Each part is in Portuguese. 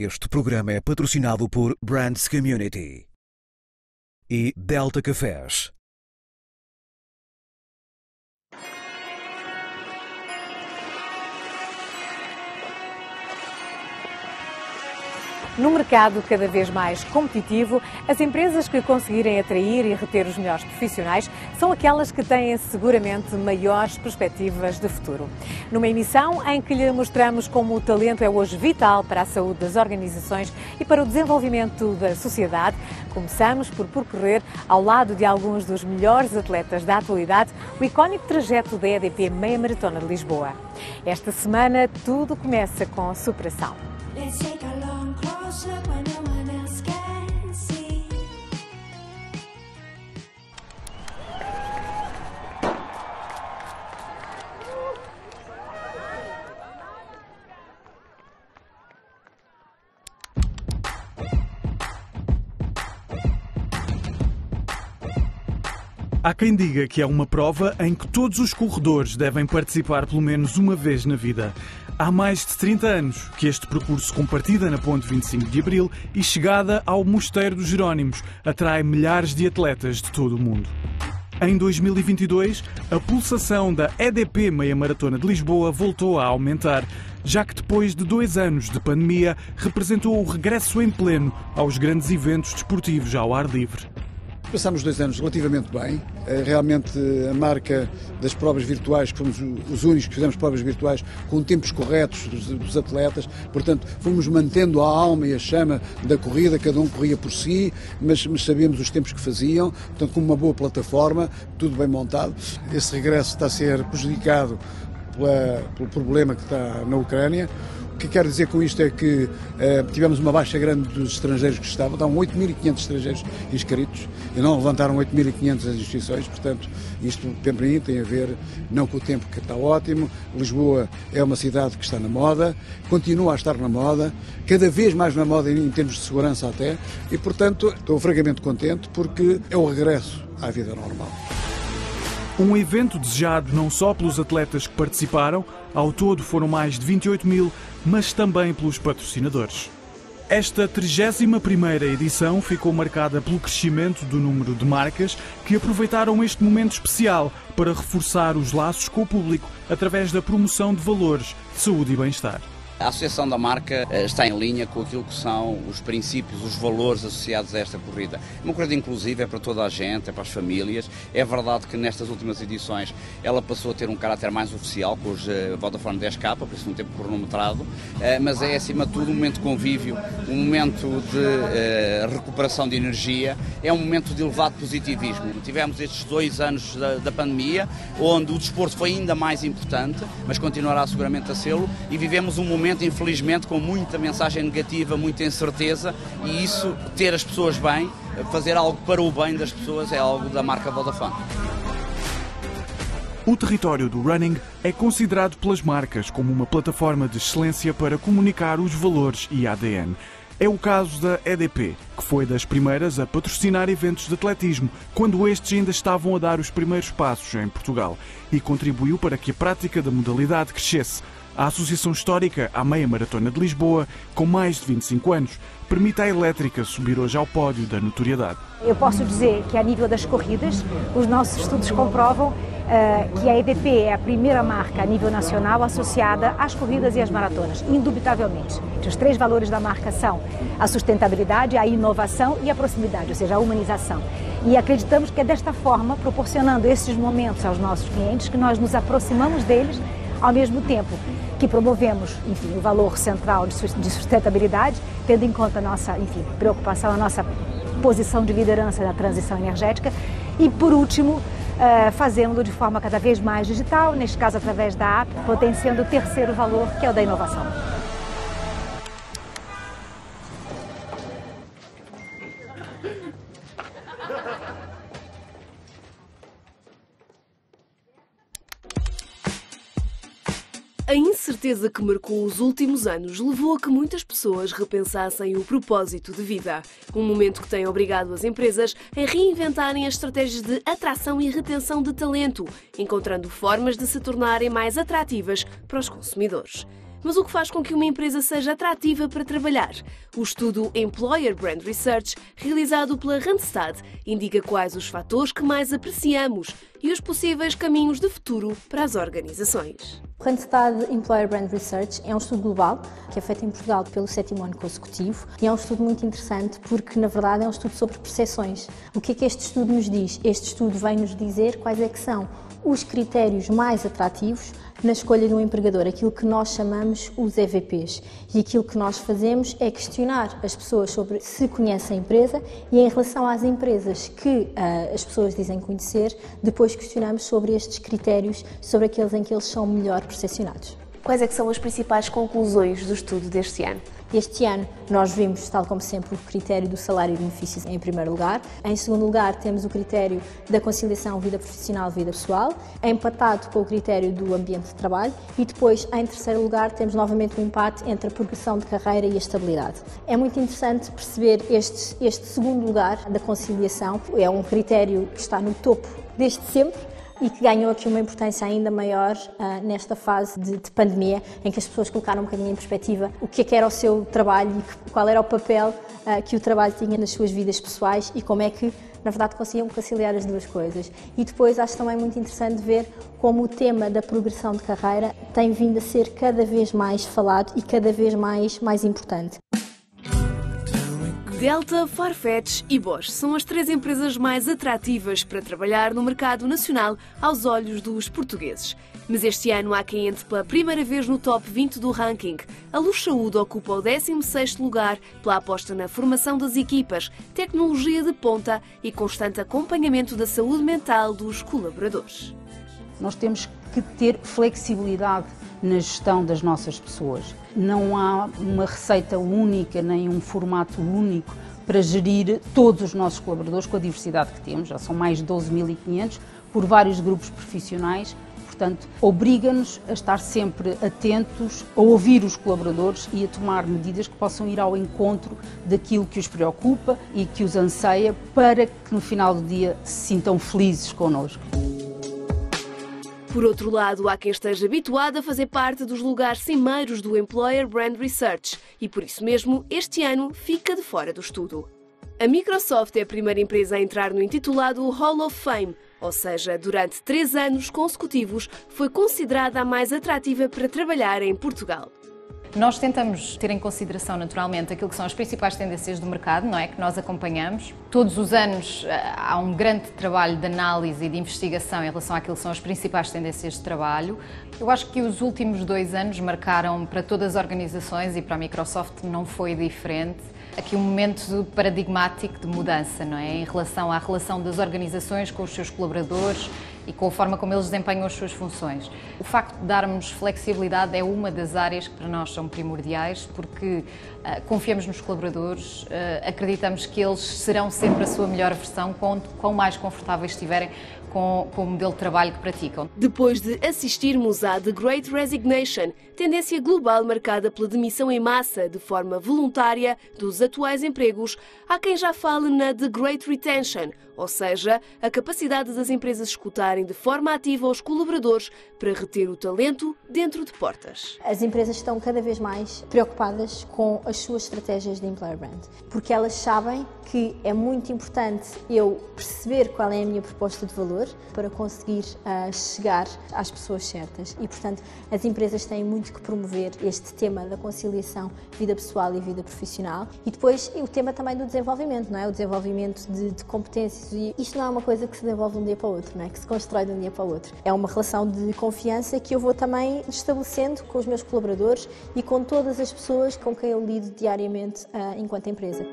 Este programa é patrocinado por Brands Community e Delta Cafés. No mercado cada vez mais competitivo, as empresas que conseguirem atrair e reter os melhores profissionais são aquelas que têm seguramente maiores perspectivas de futuro. Numa emissão em que lhe mostramos como o talento é hoje vital para a saúde das organizações e para o desenvolvimento da sociedade, começamos por percorrer, ao lado de alguns dos melhores atletas da atualidade, o icónico trajeto da EDP Meia Maratona de Lisboa. Esta semana tudo começa com a superação. Há quem diga que é uma prova em que todos os corredores devem participar pelo menos uma vez na vida. Há mais de 30 anos que este percurso com partida na Ponte 25 de Abril e chegada ao Mosteiro dos Jerónimos atrai milhares de atletas de todo o mundo. Em 2022, a pulsação da EDP Meia Maratona de Lisboa voltou a aumentar, já que depois de dois anos de pandemia representou o regresso em pleno aos grandes eventos desportivos ao ar livre. Passámos dois anos relativamente bem. Eh, Realmente a marca das provas virtuais, que fomos os únicos que fizemos provas virtuais com tempos corretos dos, atletas, portanto fomos mantendo a alma e a chama da corrida, cada um corria por si, mas, mas sabíamos os tempos que faziam, portanto com uma boa plataforma, tudo bem montado. Esse regresso está a ser prejudicado pela- pelo problema que está na Ucrânia. O que quero dizer com isto é que eh, tivemos uma baixa grande dos estrangeiros que estavam, estavam 8.500 estrangeiros inscritos e não levantaram 8.500 as inscrições, portanto, isto também tem a ver não com o tempo que está ótimo. Lisboa é uma cidade que está na moda, continua a estar na moda, cada vez mais na moda em termos de segurança até, e portanto estou francamente contente porque é o regresso à vida normal. Um evento desejado não só pelos atletas que participaram, ao todo foram mais de 28 mil, mas também pelos patrocinadores. Esta 31ª edição ficou marcada pelo crescimento do número de marcas que aproveitaram este momento especial para reforçar os laços com o público através da promoção de valores de saúde e bem-estar. A Associação da Marca eh, está em linha com aquilo que são os princípios, os valores associados a esta corrida. Uma corrida inclusiva, é para toda a gente, é para as famílias. É verdade que nestas últimas edições ela passou a ter um caráter mais oficial, com os eh, Vodafone 10K, por isso um tempo cronometrado, eh, mas é acima de tudo um momento de convívio, um momento de recuperação de energia, é um momento de elevado positivismo. Tivemos estes dois anos da, da pandemia, onde o desporto foi ainda mais importante, mas continuará seguramente a sê-lo, e vivemos um momento, infelizmente, com muita mensagem negativa, muita incerteza, e isso, ter as pessoas bem, fazer algo para o bem das pessoas, é algo da marca Vodafone. O território do running é considerado pelas marcas como uma plataforma de excelência para comunicar os valores e ADN. É o caso da EDP, que foi das primeiras a patrocinar eventos de atletismo, quando estes ainda estavam a dar os primeiros passos em Portugal, e contribuiu para que a prática da modalidade crescesse. A Associação Histórica à Meia Maratona de Lisboa, com mais de 25 anos, permite à elétrica subir hoje ao pódio da notoriedade. Eu posso dizer que a nível das corridas, os nossos estudos comprovam que a EDP é a primeira marca a nível nacional associada às corridas e às maratonas, indubitavelmente. Os três valores da marca são a sustentabilidade, a inovação e a proximidade, ou seja, a humanização. E acreditamos que é desta forma, proporcionando esses momentos aos nossos clientes, que nós nos aproximamos deles ao mesmo tempo que promovemos, enfim, o valor central de sustentabilidade, tendo em conta a nossa, enfim, preocupação, a nossa posição de liderança na transição energética e, por último, eh, fazendo de forma cada vez mais digital, neste caso através da app, potenciando o terceiro valor, que é o da inovação. A incerteza que marcou os últimos anos levou a que muitas pessoas repensassem o propósito de vida. Um momento que tem obrigado as empresas a reinventarem as estratégias de atração e retenção de talento, encontrando formas de se tornarem mais atrativas para os consumidores. Mas o que faz com que uma empresa seja atrativa para trabalhar? O estudo Employer Brand Research, realizado pela Randstad, indica quais os fatores que mais apreciamos e os possíveis caminhos de futuro para as organizações. O Randstad Employer Brand Research é um estudo global que é feito em Portugal pelo sétimo ano consecutivo e é um estudo muito interessante porque, na verdade, é um estudo sobre percepções. O que é que este estudo nos diz? Este estudo vem nos dizer quais é que são os critérios mais atrativos na escolha de um empregador, aquilo que nós chamamos os EVPs. E aquilo que nós fazemos é questionar as pessoas sobre se conhecem a empresa e em relação às empresas que ah, as pessoas dizem conhecer, depois questionamos sobre estes critérios, sobre aqueles em que eles são melhor percepcionados. Quais é que são as principais conclusões do estudo deste ano? Este ano nós vimos, tal como sempre, o critério do salário e benefícios em primeiro lugar. Em segundo lugar, temos o critério da conciliação vida profissional-vida pessoal, empatado com o critério do ambiente de trabalho. E depois, em terceiro lugar, temos novamente um empate entre a progressão de carreira e a estabilidade. É muito interessante perceber este, este segundo lugar da conciliação. É um critério que está no topo desde sempre e que ganhou aqui uma importância ainda maior ah, nesta fase de, de pandemia, em que as pessoas colocaram um bocadinho em perspectiva o que é que era o seu trabalho e qual era o papel ah, que o trabalho tinha nas suas vidas pessoais e como é que, na verdade, conseguiam conciliar as duas coisas. E depois acho também muito interessante ver como o tema da progressão de carreira tem vindo a ser cada vez mais falado e cada vez mais, mais importante. Delta, Farfetch e Bosch são as três empresas mais atrativas para trabalhar no mercado nacional aos olhos dos portugueses. Mas este ano há quem entre pela primeira vez no top 20 do ranking. A Luz Saúde ocupa o 16º lugar pela aposta na formação das equipas, tecnologia de ponta e constante acompanhamento da saúde mental dos colaboradores. Nós temos que ter flexibilidade na gestão das nossas pessoas. Não há uma receita única nem um formato único para gerir todos os nossos colaboradores com a diversidade que temos, já são mais de 12.500, por vários grupos profissionais. Portanto, obriga-nos a estar sempre atentos, a ouvir os colaboradores e a tomar medidas que possam ir ao encontro daquilo que os preocupa e que os anseia para que no final do dia se sintam felizes connosco. Por outro lado, há quem esteja habituado a fazer parte dos lugares cimeiros do Employer Brand Research e, por isso mesmo, este ano fica de fora do estudo. A Microsoft é a primeira empresa a entrar no intitulado Hall of Fame, ou seja, durante três anos consecutivos foi considerada a mais atrativa para trabalhar em Portugal. Nós tentamos ter em consideração, naturalmente, aquilo que são as principais tendências do mercado, não é? Que nós acompanhamos. Todos os anos eh, há um grande trabalho de análise e de investigação em relação àquilo que são as principais tendências de trabalho. Eu acho que os últimos dois anos marcaram para todas as organizações e para a Microsoft não foi diferente aqui um momento paradigmático de mudança, não é? Em relação à relação das organizações com os seus colaboradores e com a forma como eles desempenham as suas funções. O facto de darmos flexibilidade é uma das áreas que para nós são primordiais, porque ah, confiamos nos colaboradores, ah, acreditamos que eles serão sempre a sua melhor versão, quão, quão mais confortáveis estiverem com, com o modelo de trabalho que praticam. Depois de assistirmos à The Great Resignation, tendência global marcada pela demissão em massa de forma voluntária dos atuais empregos, há quem já fale na The Great Retention, ou seja, a capacidade das empresas escutarem de forma ativa os colaboradores para reter o talento dentro de portas. As empresas estão cada vez mais preocupadas com as suas estratégias de employer brand, porque elas sabem que é muito importante eu perceber qual é a minha proposta de valor para conseguir ah, chegar às pessoas certas. E, portanto, as empresas têm muito que promover este tema da conciliação vida pessoal e vida profissional. E depois o tema também do desenvolvimento, não é? O desenvolvimento de, de competências. E isto não é uma coisa que se desenvolve de um dia para o outro, não é? Que se constrói de um dia para o outro. É uma relação de confiança que eu vou também estabelecendo com os meus colaboradores e com todas as pessoas com quem eu lido diariamente ah, enquanto empresa.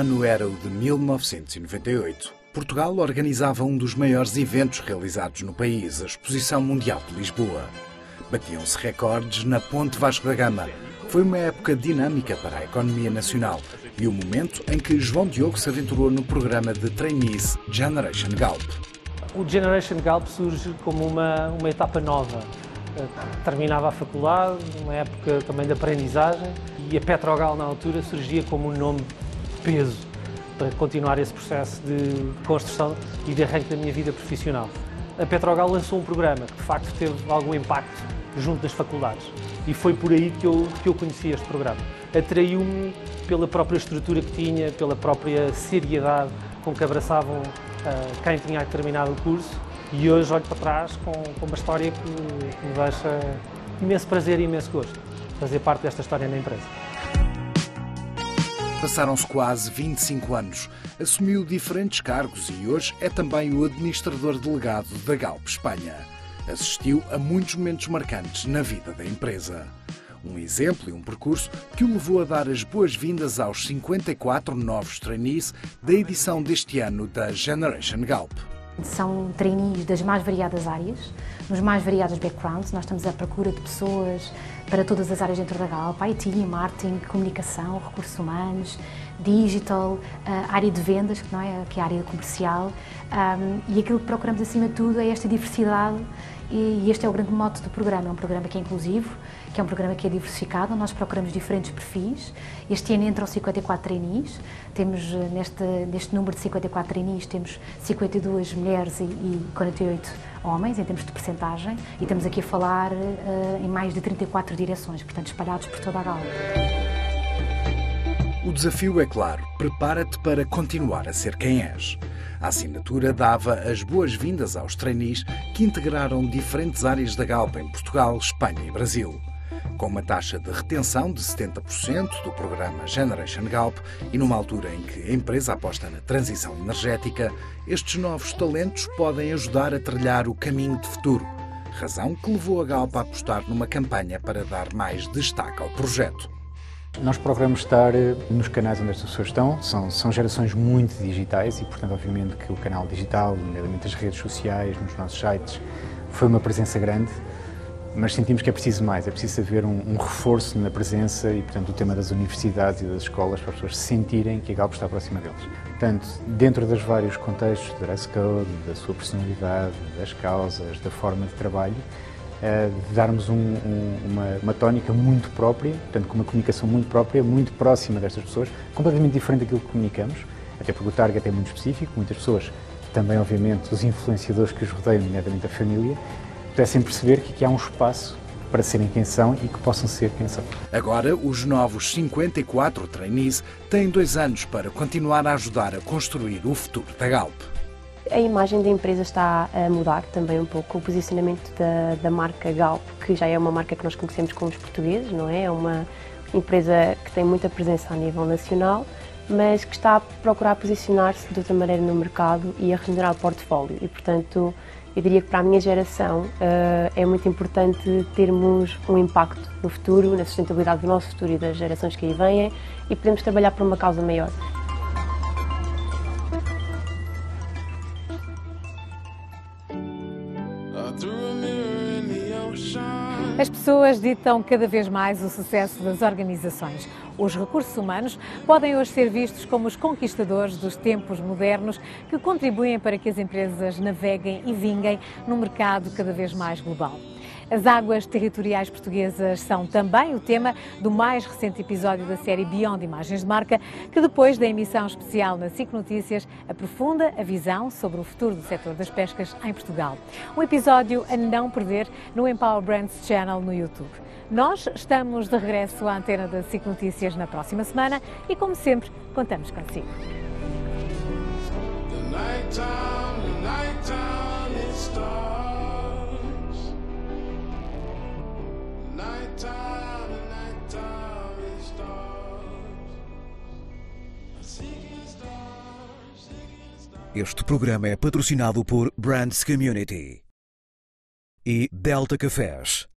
Ano era o de 1998. Portugal organizava um dos maiores eventos realizados no país, a Exposição Mundial de Lisboa. Batiam-se recordes na Ponte Vasco da Gama. Foi uma época dinâmica para a economia nacional e o momento em que João Diogo se aventurou no programa de trainees Generation Galp. O Generation Galp surge como uma, uma etapa nova. eh, terminava a faculdade, uma época também de aprendizagem, e a Petrogal na altura surgia como um nome peso para continuar esse processo de construção e de arranque da minha vida profissional. A Petrogal lançou um programa que de facto teve algum impacto junto das faculdades e foi por aí que eu, que eu conheci este programa. Atraiu-me pela própria estrutura que tinha, pela própria seriedade com que abraçavam uh, quem tinha terminado o curso e hoje olho para trás com, com uma história que, que me deixa imenso prazer e imenso gosto fazer parte desta história na empresa. Passaram-se quase 25 anos. Assumiu diferentes cargos e hoje é também o administrador delegado da Galp Espanha. Assistiu a muitos momentos marcantes na vida da empresa. Um exemplo e um percurso que o levou a dar as boas-vindas aos 54 novos trainees da edição deste ano da Generation Galp. São trainees das mais variadas áreas, nos mais variados backgrounds. Nós estamos à procura de pessoas para todas as áreas dentro da Galp, IT, marketing, comunicação, recursos humanos, digital, a área de vendas, que, não é, que é a área comercial. E aquilo que procuramos acima de tudo é esta diversidade e este é o grande mote do programa. É um programa que é inclusivo, que é um programa que é diversificado, nós procuramos diferentes perfis. Este ano entram 54 trainees, temos neste, neste número de 54 trainees, temos 52 mulheres e, e 48 homens, em termos de percentagem, e estamos aqui a falar uh, em mais de 34 direções, portanto espalhados por toda a Galp. O desafio é claro, prepara-te para continuar a ser quem és. A assinatura dava as boas-vindas aos trainees que integraram diferentes áreas da Galp em Portugal, Espanha e Brasil. Com uma taxa de retenção de 70% do programa Generation Galp e numa altura em que a empresa aposta na transição energética, estes novos talentos podem ajudar a trilhar o caminho de futuro, razão que levou a Galp a apostar numa campanha para dar mais destaque ao projeto. Nós procuramos estar eh, nos canais onde estas pessoas estão, são, são gerações muito digitais e, portanto, obviamente que o canal digital, nomeadamente as redes sociais, nos nossos sites, foi uma presença grande, mas sentimos que é preciso mais, é preciso haver um, um reforço na presença e, portanto, o tema das universidades e das escolas para as pessoas sentirem que a Galp está próxima deles. Portanto, dentro dos vários contextos, do dress code, da sua personalidade, das causas, da forma de trabalho, Uh, darmos um, um, uma, uma, tónica muito própria, portanto, com uma comunicação muito própria, muito próxima destas pessoas, completamente diferente daquilo que comunicamos, até porque o target é muito específico, muitas pessoas, também, obviamente, os influenciadores que os rodeiam, nomeadamente a família, pudessem perceber que aqui há um espaço para serem quem são e que possam ser quem são. Agora, os novos 54 trainees têm dois anos para continuar a ajudar a construir o futuro da Galp. A imagem da empresa está a mudar também um pouco, o posicionamento da, da, marca Galp, que já é uma marca que nós conhecemos como os portugueses, não é? É uma empresa que tem muita presença a nível nacional, mas que está a procurar posicionar-se de outra maneira no mercado e a regenerar o portfólio. E, portanto, eu diria que para a minha geração uh, é muito importante termos um impacto no futuro, na sustentabilidade do nosso futuro e das gerações que aí vêm e podemos trabalhar por uma causa maior. As pessoas ditam cada vez mais o sucesso das organizações. Os recursos humanos podem hoje ser vistos como os conquistadores dos tempos modernos que contribuem para que as empresas naveguem e vinguem num mercado cada vez mais global. As águas territoriais portuguesas são também o tema do mais recente episódio da série Beyond Imagens de Marca, que depois da emissão especial na SIC Notícias aprofunda a visão sobre o futuro do setor das pescas em Portugal. Um episódio a não perder no Empower Brands Channel no YouTube. Nós estamos de regresso à antena da SIC Notícias na próxima semana e, como sempre, contamos consigo. Este programa é patrocinado por Brands Community e Delta Cafés.